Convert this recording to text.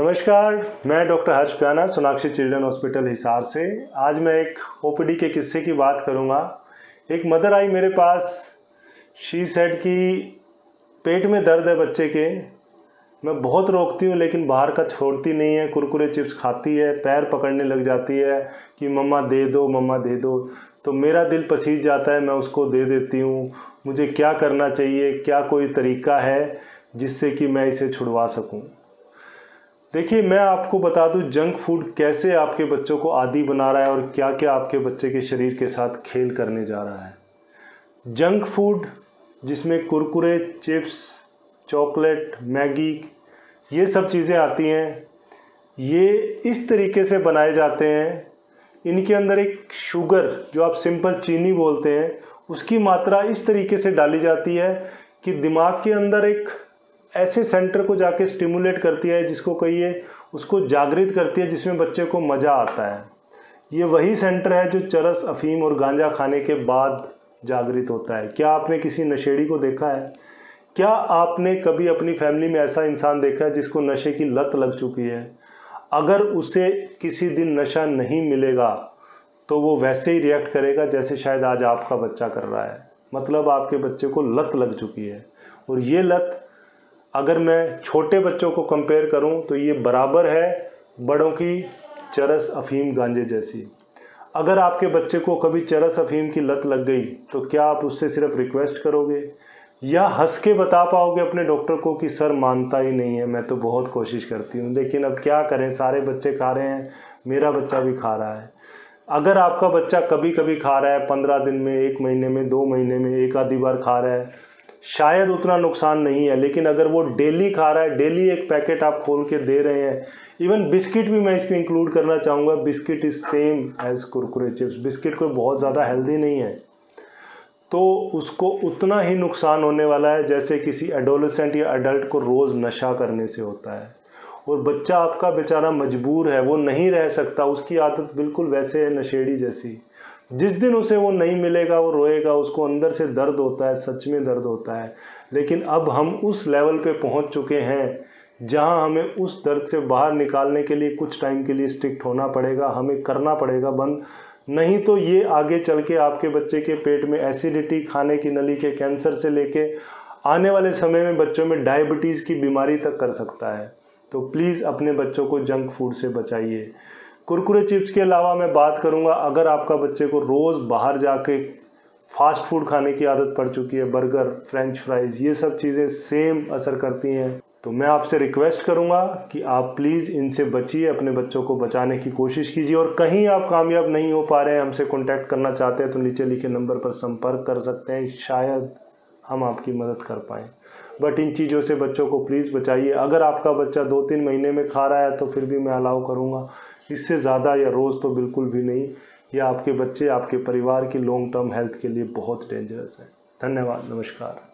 नमस्कार, मैं doctor Harsh Pyana, Sonakshi children hospital Hisar से। आज मैं एक ओपीडी के किस्से की बात करूँगा। एक मदर आई मेरे पास शी सेड कि पेट में दर्द है बच्चे के। मैं बहुत रोकती हूँ, लेकिन बाहर का छोड़ती नहीं है, कुरकुरे चिप्स खाती है, पैर पकड़ने लग जाती है कि मम्मा दे दो, मम्मा दे दो। तो मेरा दिल पसीज जाता है, मैं उसको दे देती हूँ। मुझे क्या करना चाहिए, क्या कोई तरीका है जिससे कि मैं इसे छुड़वा सकूँ? देखिए, मैं आपको बता दूँ, जंक फ़ूड कैसे आपके बच्चों को आदि बना रहा है और क्या क्या आपके बच्चे के शरीर के साथ खेल करने जा रहा है। जंक फ़ूड, जिसमें कुरकुरे, चिप्स, चॉकलेट, मैगी, ये सब चीज़ें आती हैं, ये इस तरीके से बनाए जाते हैं। इनके अंदर एक शुगर, जो आप सिंपल चीनी बोलते हैं, उसकी मात्रा इस तरीके से डाली जाती है कि दिमाग के अंदर एक ऐसे सेंटर को जाके स्टिमुलेट करती है जिसको कहिए, उसको जागृत करती है, जिसमें बच्चे को मज़ा आता है। ये वही सेंटर है जो चरस, अफीम और गांजा खाने के बाद जागृत होता है। क्या आपने किसी नशेड़ी को देखा है? क्या आपने कभी अपनी फैमिली में ऐसा इंसान देखा है जिसको नशे की लत लग चुकी है? अगर उसे किसी दिन नशा नहीं मिलेगा तो वो वैसे ही रिएक्ट करेगा जैसे शायद आज आपका बच्चा कर रहा है। मतलब आपके बच्चे को लत लग चुकी है। और ये लत अगर मैं छोटे बच्चों को कंपेयर करूँ तो ये बराबर है बड़ों की चरस अफीम गांजे जैसी। अगर आपके बच्चे को कभी चरस अफीम की लत लग गई तो क्या आप उससे सिर्फ़ रिक्वेस्ट करोगे? या हंस के बता पाओगे अपने डॉक्टर को कि, सर, मानता ही नहीं है, मैं तो बहुत कोशिश करती हूँ, लेकिन अब क्या करें? सारे बच्चे खा रहे हैं, मेरा बच्चा भी खा रहा है। अगर आपका बच्चा कभी कभी खा रहा है, पंद्रह दिन में, एक महीने में, दो महीने में, एक आधी बार खा रहा है शायद उतना नुकसान नहीं है, लेकिन अगर वो डेली खा रहा है, डेली एक पैकेट आप खोल के दे रहे हैं, इवन बिस्किट भी मैं इसमें इंक्लूड करना चाहूँगा, biscuit is same as Kurkure chips biscuit कोई बहुत ज़्यादा हेल्दी नहीं है। तो उसको उतना ही नुकसान होने वाला है, जैसे किसी एडोलसेंट या अडल्ट को रोज़ नशा करने से होता है। और बच्चा आपका बेचारा मजबूर है, वो नहीं रह सकता, उसकी आदत बिल्कुल वैसे है, नशेड़ी जैसी। जिस दिन उसे वो नहीं मिलेगा, वो रोएगा, उसको अंदर से दर्द होता है, सच में दर्द होता है। लेकिन अब हम उस लेवल पे पहुँच चुके हैं, जहाँ हमें उस दर्द से बाहर निकालने के लिए कुछ टाइम के लिए स्ट्रिक्ट होना पड़ेगा, हमें करना पड़ेगा बंद। नहीं तो ये आगे चल के आपके बच्चे के पेट में एसिडिटी, खाने की नली के कैंसर से लेके आने वाले समय में बच्चों में डायबिटीज़ की बीमारी तक कर सकता है। तो प्लीज़ अपने बच्चों को जंक फ़ूड से बचाइए। कुरकुरे चिप्स के अलावा मैं बात करूँगा, अगर आपका बच्चे को रोज़ बाहर जाके फास्ट फ़ूड खाने की आदत पड़ चुकी है, बर्गर, फ्रेंच फ्राइज़, ये सब चीज़ें सेम असर करती हैं तो मैं आपसे रिक्वेस्ट करूँगा कि आप प्लीज़ इनसे बचिए, अपने बच्चों को बचाने की कोशिश कीजिए, और कहीं आप कामयाब नहीं हो पा रहे हैं हमसे कॉन्टैक्ट करना चाहते हैं तो नीचे लिखे नंबर पर संपर्क कर सकते हैं, शायद हम आपकी मदद कर पाएँ। बट इन चीज़ों से बच्चों को प्लीज़ बचाइए। अगर आपका बच्चा दो तीन महीने में खा रहा है तो फिर भी मैं अलाउ करूँगा। इससे ज़्यादा या रोज़ तो बिल्कुल भी नहीं। यह आपके बच्चे, आपके परिवार की लॉन्ग टर्म हेल्थ के लिए बहुत डेंजरस है। धन्यवाद, नमस्कार।